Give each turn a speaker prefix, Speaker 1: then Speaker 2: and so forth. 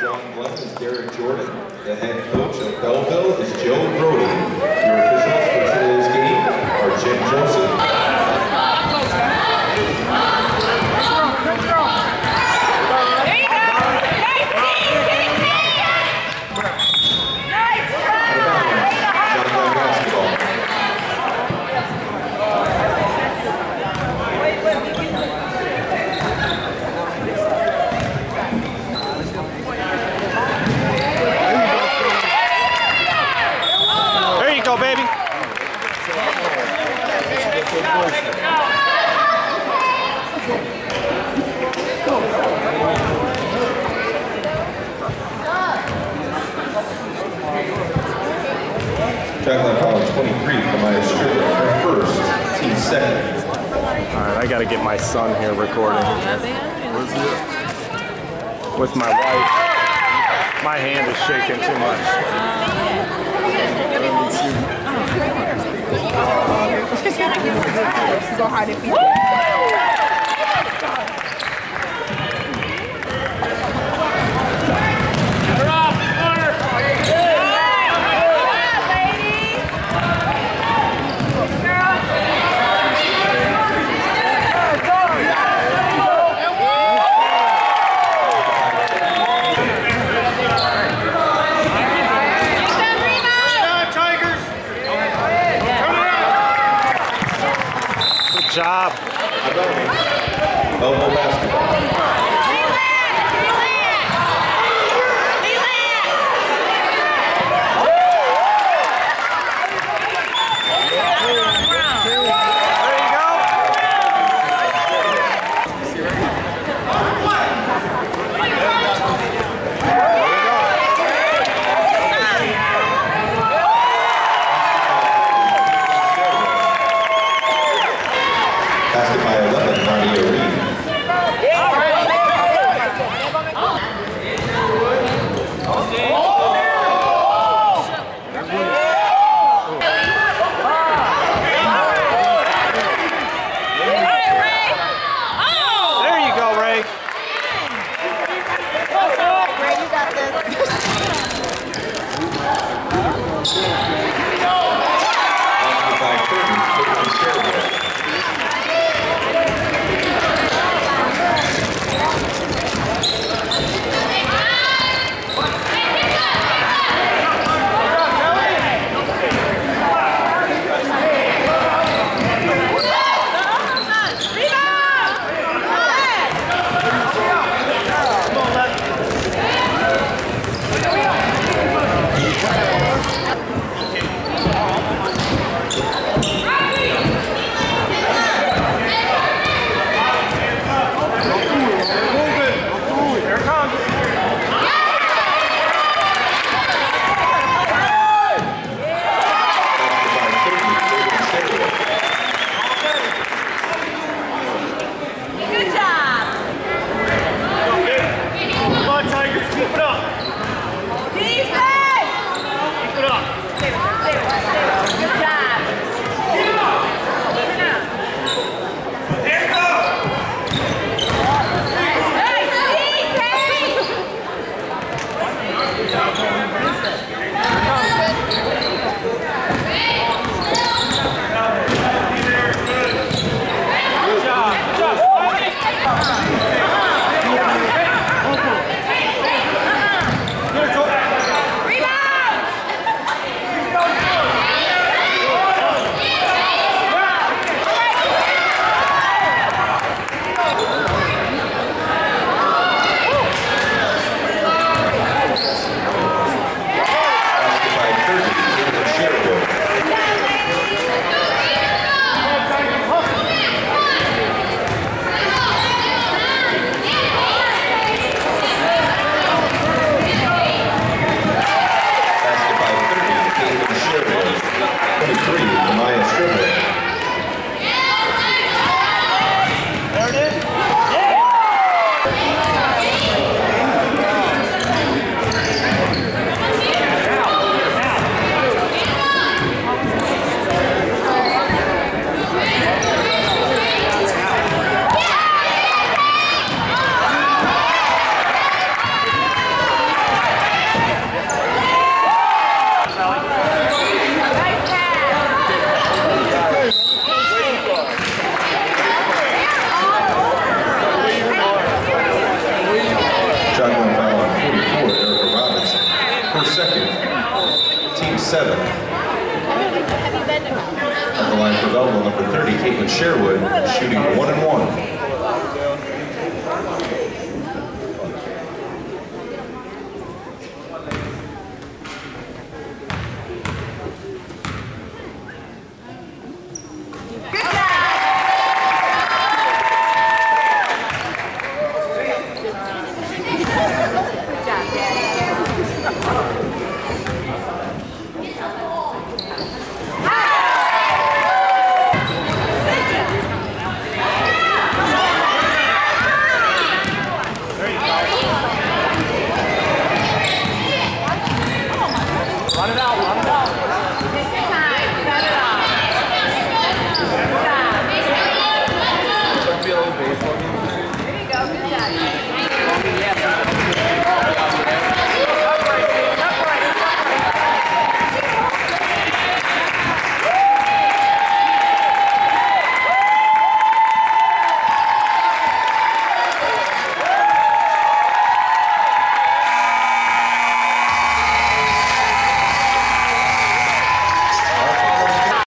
Speaker 1: John Glenn is Derek Jordan. The head coach of Belleville is Joe Brody. Your officials for today's game are Jim Joseph,
Speaker 2: All right, I got to get my son here recording. With my wife. My hand is shaking too much.
Speaker 1: Team 7. At the line for Belleville, number 30, Katelyn Sherwood, shooting 1 and 1.